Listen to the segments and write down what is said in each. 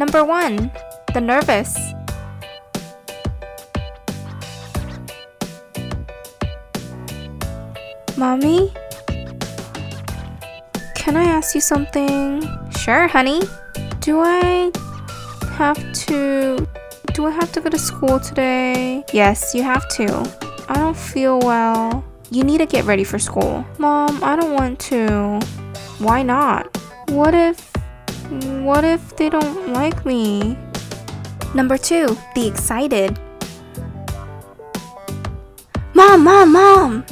Number 1. The nervous. Mommy? Can I ask you something? Sure, honey. Do I have to do I have to go to school today? Yes, you have to. I don't feel well. You need to get ready for school. Mom, I don't want to. Why not? What if what if they don't like me? Number 2, the excited. Mom, mom, mom.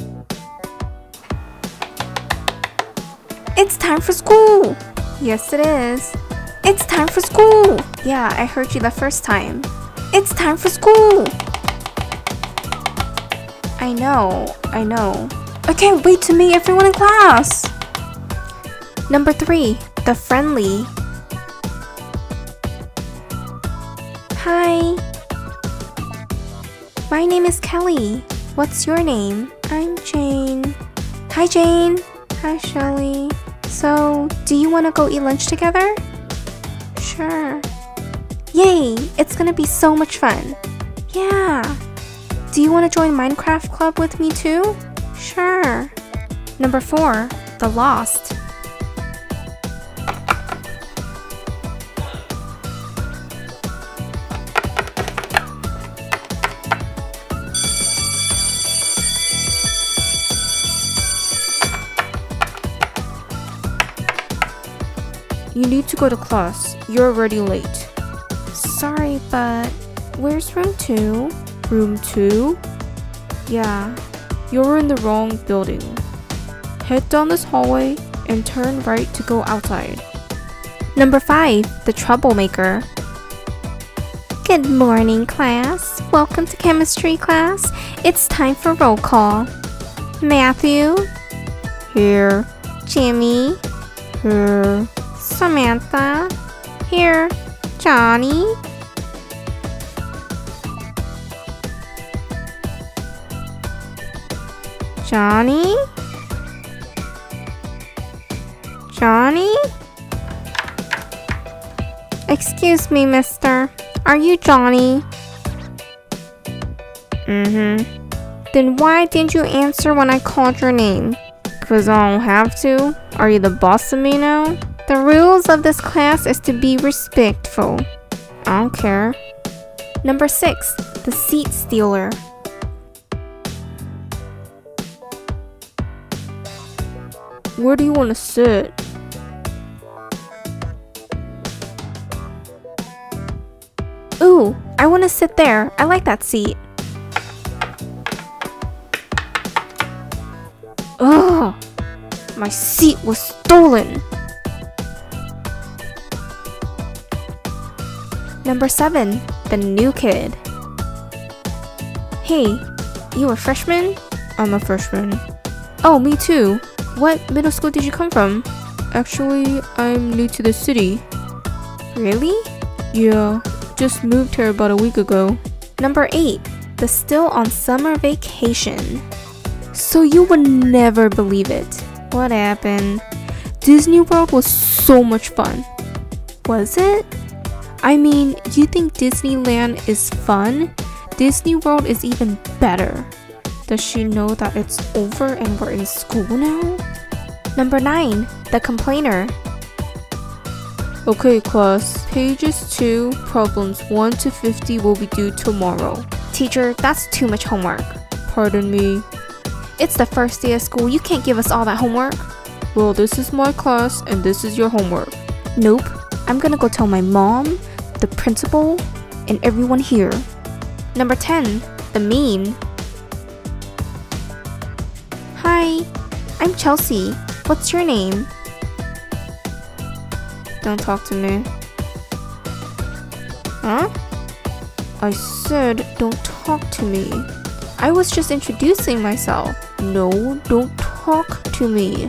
It's time for school. Yes, it is. It's time for school. Yeah, I heard you the first time. It's time for school. I know, I know. I can't wait to meet everyone in class. Number three, the friendly. Hi. My name is Kelly. What's your name? I'm Jane. Hi, Jane. Hi, Shelly. So, do you want to go eat lunch together? Sure. Yay! It's gonna be so much fun. Yeah. Do you want to join Minecraft Club with me too? Sure. Number 4. The Lost. You need to go to class. You're already late. Sorry, but where's room 2? Room 2? Yeah, you're in the wrong building. Head down this hallway and turn right to go outside. Number 5. The Troublemaker. Good morning, class. Welcome to chemistry class. It's time for roll call. Matthew. Here. Jimmy. Here. Samantha. Here. Johnny. Johnny? Johnny? Excuse me, mister. Are you Johnny? Mm-hmm. Then why didn't you answer when I called your name? Cause I don't have to? Are you the boss of me now? The rules of this class is to be respectful. I don't care. Number 6. The Seat Stealer. Where do you want to sit? Ooh, I want to sit there. I like that seat. Ugh! My seat was stolen! Number 7. The New Kid. Hey, you a freshman? I'm a freshman. Oh, me too. What middle school did you come from? Actually, I'm new to the city. Really? Yeah, just moved here about a week ago. Number 8. The Still on Summer Vacation. So you would never believe it. What happened? Disney World was so much fun. Was it? I mean, you think Disneyland is fun? Disney World is even better. Does she know that it's over and we're in school now? Number 9. The Complainer. Okay, class. Pages 2, problems 1 to 50 will be due tomorrow. Teacher, that's too much homework. Pardon me. It's the first day of school. You can't give us all that homework. Well, this is my class and this is your homework. Nope. I'm gonna go tell my mom, the principal, and everyone here. Number 10. The Mean. Hi, I'm Chelsea. What's your name? Don't talk to me. Huh? I said don't talk to me. I was just introducing myself. No, don't talk to me.